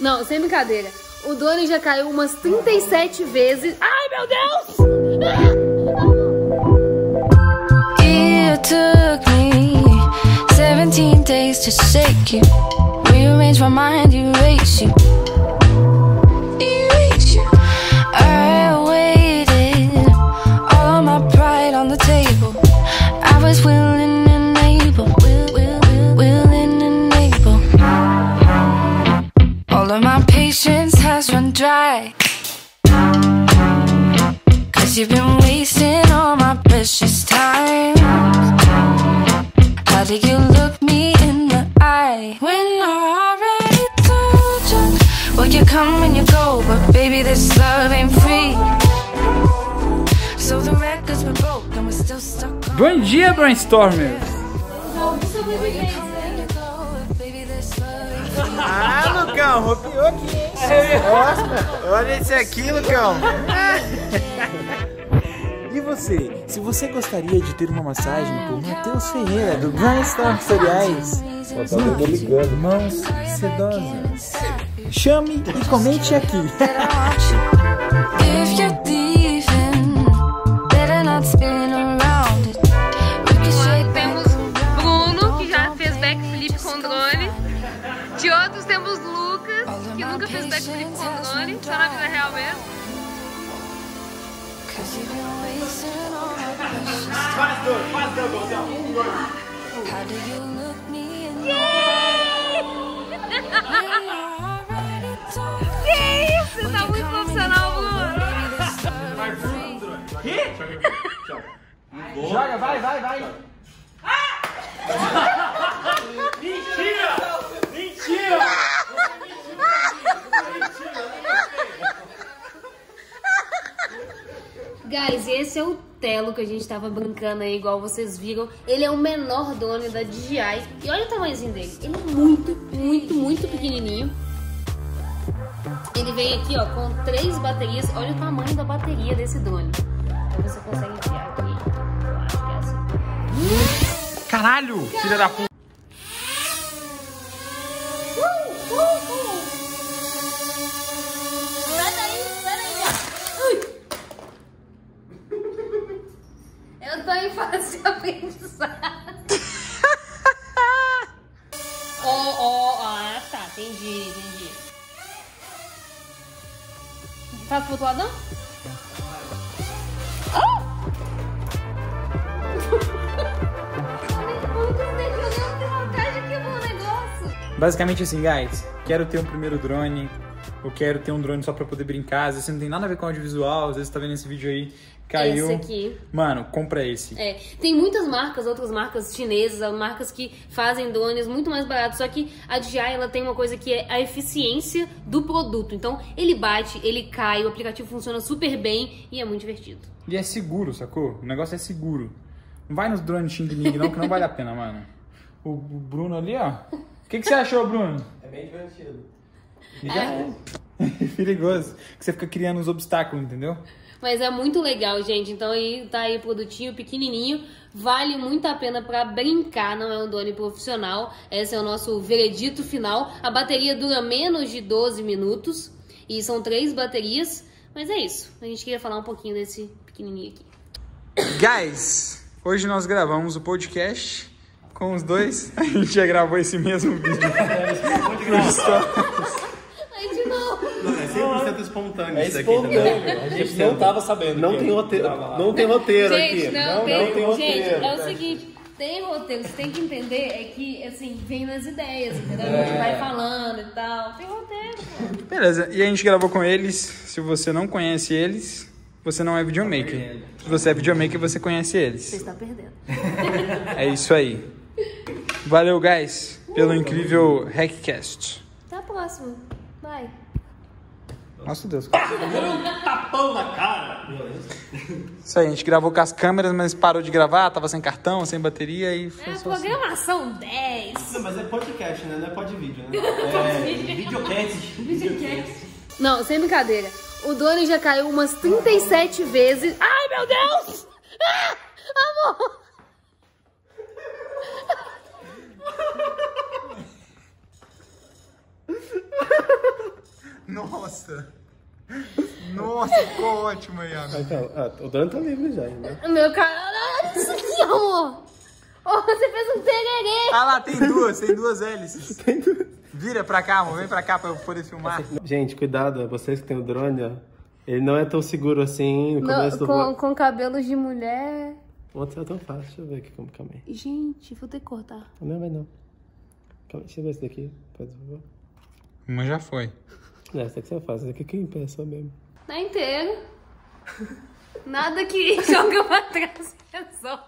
Não, sem brincadeira. O drone já caiu umas 37 vezes. Ai, meu Deus! It took me 17 days to shake you. Rearrange my mind, erase you. Dry. Cause you've been wasting all my precious time. How do you look me in the eye when I already told you? Well, you come and you go, but baby, this love ain't free. So the records were broke and we're still stuck. Bom dia, Brainstormers! Ah, Lucão, ropiou aqui, hein? Nossa, olha esse aqui, Lucão. E você? Se você gostaria de ter uma massagem por Matheus Ferreira, do Brainstorm Tutoriais, Look, mãos sedosas, chame e comente aqui. My precious time. How do you look me in the eye? When I already told you. Que isso? Você tá muito profissional, Bruno. Free. Joga, vai, vai, vai. Guys, esse é o Telo que a gente tava brincando aí, igual vocês viram. Ele é o menor drone da DJI. E olha o tamanhozinho dele. Ele é muito, muito, muito pequenininho. Ele vem aqui, ó, com três baterias. Olha o tamanho da bateria desse drone. Então você consegue enfiar aqui. Eu acho que é assim. Caralho, filha da puta! Aprendizado. Ó, ó, ah, tá, entendi, entendi. Tá pro outro lado, não? Ah! Basicamente assim, guys, quero ter um primeiro drone, eu quero ter um drone só pra poder brincar, às vezes você não tem nada a ver com audiovisual, às vezes você tá vendo esse vídeo aí, caiu. Esse aqui. Mano, compra esse. É, tem muitas marcas, outras marcas chinesas, marcas que fazem drones muito mais baratos, só que a DJI ela tem uma coisa que é a eficiência do produto. Então, ele bate, ele cai, o aplicativo funciona super bem e é muito divertido. E é seguro, sacou? O negócio é seguro. Não vai nos drones Xing Ling não, que não vale a pena, mano. O o Bruno ali, ó. O que, que você achou, Bruno? É bem divertido. E já é. Perigoso. Que você fica criando uns obstáculos, entendeu? Mas é muito legal, gente. Então aí tá aí produtinho pequenininho, vale muito a pena pra brincar, não é um drone profissional. Esse é o nosso veredito final. A bateria dura menos de 12 minutos e são três baterias, mas é isso. A gente queria falar um pouquinho desse pequenininho aqui. Guys, hoje nós gravamos o podcast com os dois. A gente já gravou esse mesmo vídeo. É 100% espontâneo É isso aqui também. espontâneo. A gente não tava sabendo. Não tem roteiro, não tem roteiro Gente, aqui. não, não, tem, não tem roteiro. Gente, é o seguinte, tem roteiro, você tem que entender é que, assim, vem nas ideias, entendeu? A gente vai falando e tal. Tem roteiro, pô. Beleza, e a gente gravou com eles. Se você não conhece eles, você não é videomaker. Se você é videomaker, você conhece Você eles. está perdendo. É isso aí. Valeu, guys, pelo incrível Hackcast. Até a próxima. Nossa Deus. Tapão na cara. Isso aí, a gente gravou com as câmeras, mas parou de gravar, tava sem cartão, sem bateria e foi É só assim. programação 10. Não, mas é podcast, né? Não é pod vídeo, né? É videocast. Não, sem brincadeira. O drone já caiu umas 37 vezes. Ai, meu Deus! Ah, amor! Nossa. Nossa, ficou ótimo aí, Iago. Ah, calma. Ah, o drone tá livre já, né? Meu cara, olha isso aqui, amor. Oh, você fez um tererê. Ah lá, tem duas, tem duas hélices. Vira pra cá, amor, vem pra cá pra eu poder filmar. Gente, cuidado, vocês que tem o drone, ó. Ele não é tão seguro assim no começo Não, do com, com cabelos de mulher. Ontem é tão fácil. Deixa eu ver aqui como calma aí. Gente, vou ter que cortar. Não, vai não. Calma aí, deixa eu ver esse daqui. Faz favor. Uma já foi. Não, essa daqui você faz. Essa daqui quem pensa mesmo. Tá inteiro. Nada que joga pra trás. É só.